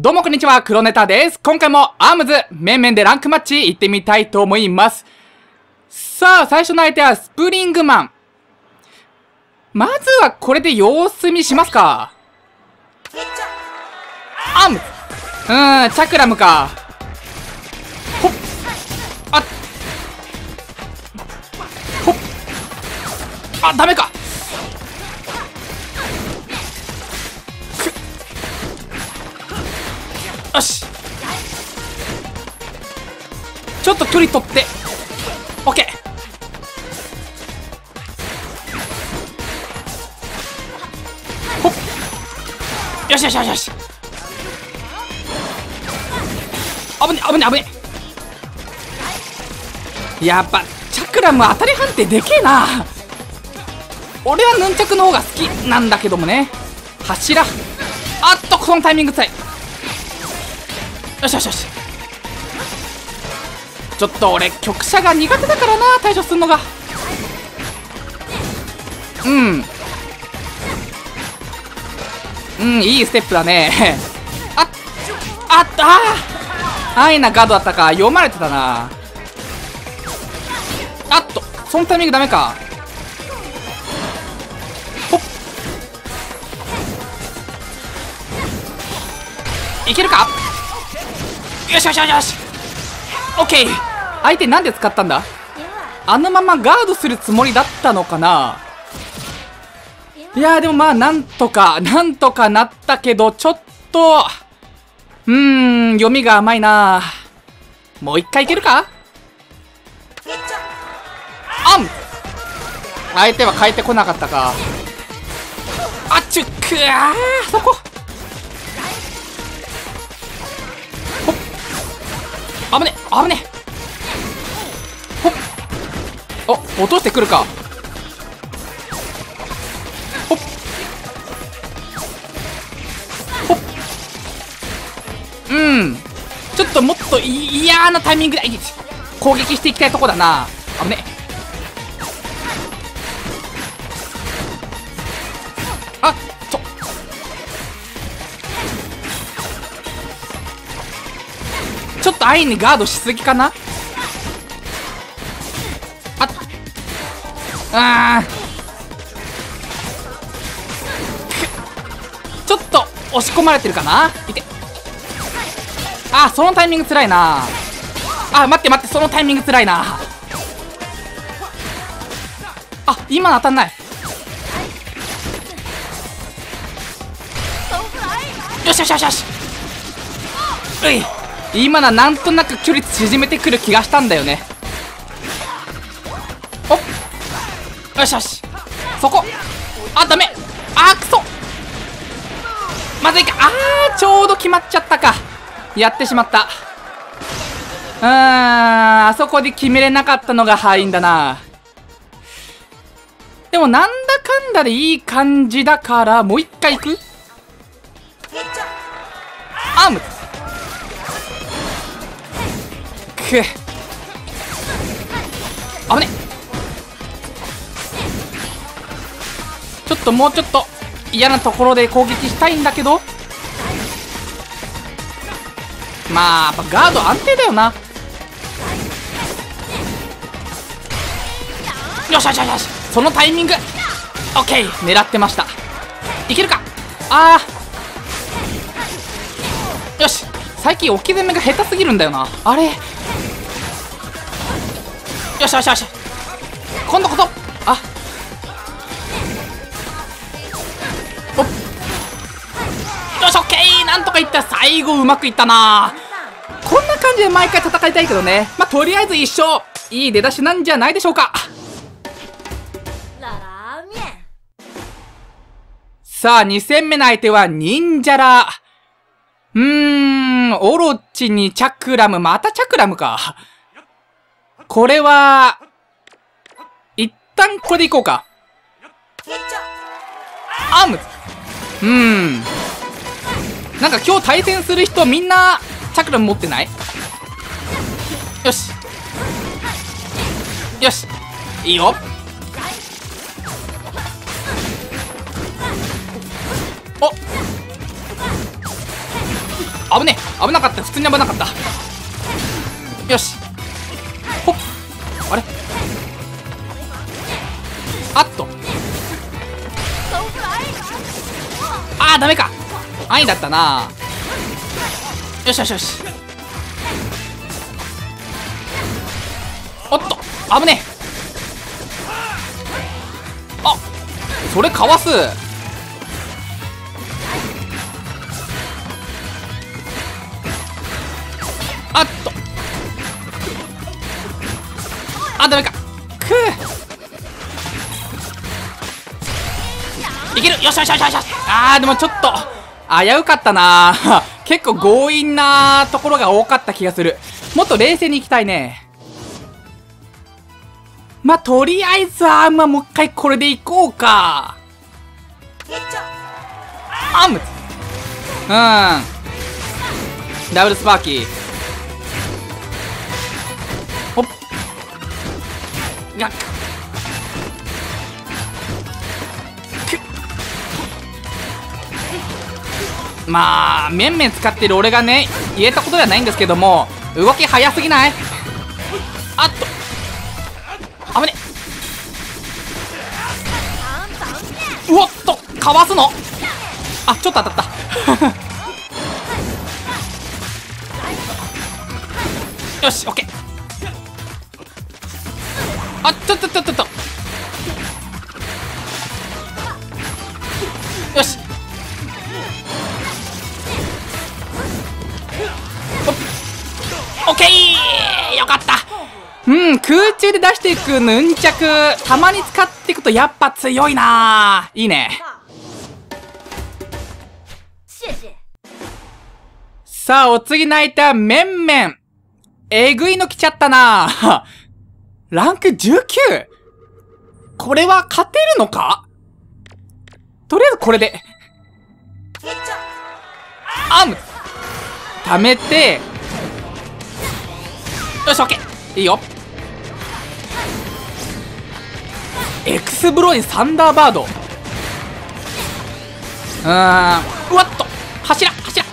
どうもこんにちは、黒ネタです。今回もアームズ、面々でランクマッチ行ってみたいと思います。さあ、最初の相手はスプリングマン。まずはこれで様子見しますか。アームズ。うーん、チャクラムか。ほっ。あっほっ。あ、ダメか。っと距離取って。オッケーほっ。よしよしよしよし。危ね危ね危ねやっぱチャクラム当たり判定でけえな。俺はヌンチャクの方が好きなんだけどもね。柱。あっとこのタイミングつらいよしよしよし。ちょっと俺局者が苦手だからな対処するのが。うん。うんいいステップだね。あっあった！あ安易なガードだったか。読まれてたな。あっとそのタイミングダメか。ほっ。いけるか？よしよしよしよし。オッケー。相手なんで使ったんだ？あのままガードするつもりだったのかな？いやでもまあなんとかなんとかなったけどちょっとうーん読みが甘いな。もう一回いけるか？あん相手は変えてこなかったか。あっちゅくあそこ。危ね危ね落としてくるか。ほっ。ほっ。うん。ちょっともっと嫌なタイミングで攻撃していきたいとこだな。危ね。あっちょっと安易にガードしすぎかな。あー。ちょっと押し込まれてるかな？いて。あそのタイミングつらいな。あ待って待ってそのタイミングつらいな。あ今の当たんない。よしよしよしよし。うい。今のはなんとなく距離縮めてくる気がしたんだよね。よしよし。そこ。あダメ。あーくそ。まずいか。あーちょうど決まっちゃったか。やってしまった。うーんあそこで決めれなかったのが敗因だな。でもなんだかんだでいい感じだからもう一回いく？アーム。く危ねちょっともうちょっと嫌なところで攻撃したいんだけど。まあやっぱガード安定だよな。よしよしよしそのタイミング。オッケー。狙ってました。いけるか？あー。よし。最近置き攻めが下手すぎるんだよな。あれ。よしよしよし。今度こそ。なんとかいった最後うまくいったなこんな感じで毎回戦いたいけどねまあとりあえず一勝いい出だしなんじゃないでしょうかさあ2戦目の相手は忍者らうーんオロチにチャクラムまたチャクラムかこれは、一旦これでいこうか。アームズ。うーん。なんか今日対戦する人みんな、チャクラ持ってない？よし。よし。いいよ。お。危ねえ。危なかった。普通に危なかった。よし。ほっ。あれ？あっと。あーダメか。安易だったな。よしよしよし。おっと危ねえ。あそれかわす。あっと。あダメか。くう。いける。よしよしよしよしよし。あーでもちょっと。危うかったな。結構強引なところが多かった気がする。もっと冷静にいきたいね。まあ、とりあえずアームはもう一回これでいこうか。アームうん。ダブルスパーキー。ほっ。がっまあ面々使ってる俺がね言えたことではないんですけども動き早すぎない？あっと。危ね。うおっと。かわすの。あちょっと当たった。よしオッケー。うん空中で出していくヌンチャクたまに使っていくとやっぱ強いな。いいね。さあお次泣いたメンメン。えぐいの来ちゃったな。ランク 19! これは勝てるのか？とりあえずこれで。アーム。貯めて。よしオッケー。いいよ。エクスブロインサンダーバード。うーん。うわっと。柱柱。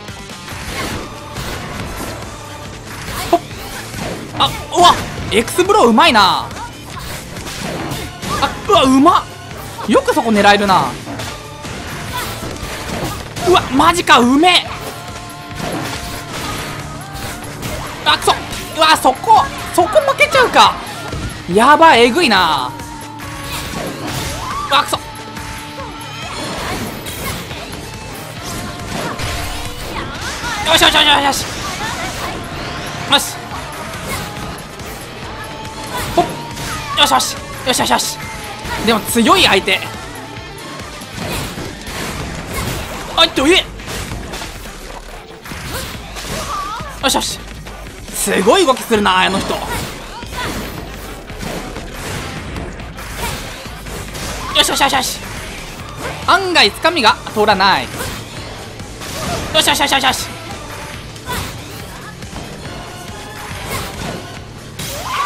ほっ。あうわ。エクスブローうまいな。あうわうま。よくそこ狙えるな。うわマジかうめえ。あくそ。うわそこ。そこ負けちゃうか。やばいえぐいな。あくそよしよしよしよし。よしよしほっよしよし。よしよしよし。でも強い相手。あっとえ。よしよし。すごい動きするなあの人。しよしよしよし。案外つかみが通らない。よしよしよしよしよし。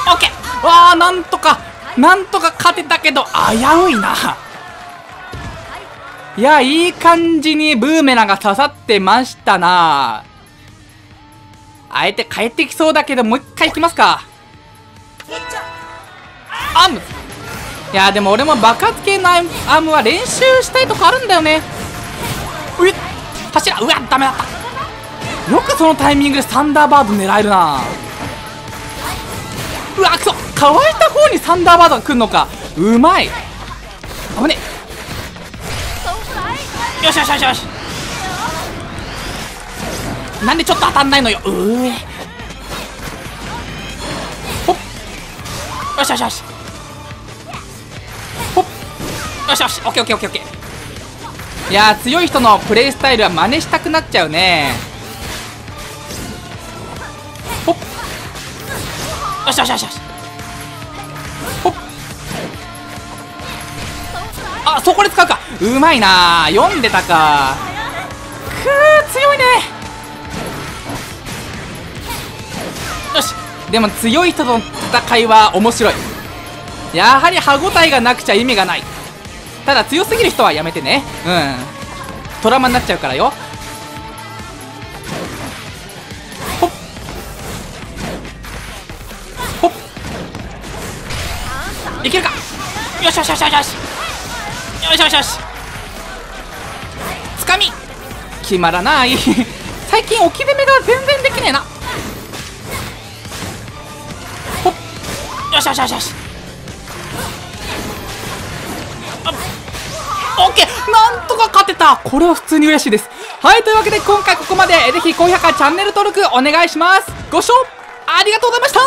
オッケー。わあなんとかなんとか勝てたけど危ういな。いやいい感じにブーメランが刺さってましたな。あえて帰ってきそうだけどもう一回いきますか。アームいやでも俺も爆発系のアームは練習したいとこあるんだよね。うえ柱うわダメだった。よくそのタイミングでサンダーバード狙えるな。うわくそ乾いた方にサンダーバードが来るのか。うまい。危ねよしよしよしよし。なんでちょっと当たんないのよ。うえ。ほっ。よしよしよし。よしよしオッケーオッケーオッケーオッケー。いやー強い人のプレイスタイルは真似したくなっちゃうね。ほっ。よしよしよしよし。ほっ。あそこで使うか。うまいな読んでたか。くー強いね。よし。でも強い人との戦いは面白い。やはり歯応えがなくちゃ意味がない。ただ強すぎる人はやめてね。うん。トラウマになっちゃうからよ。ほっ。ほっ。できるか。よしよしよしよし。よしよしよし。つかみ。決まらない。最近置き攻めが全然できねえな。ほっ。よしよしよしよし。あっオッケー。なんとか勝てた。これは普通に嬉しいです。はいというわけで今回ここまで。ぜひ高評価チャンネル登録お願いします。ご視聴ありがとうございました。